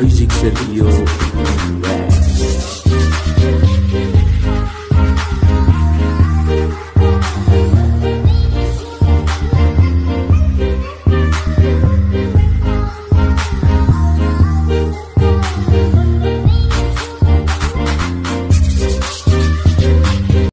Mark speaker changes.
Speaker 1: Music Sergio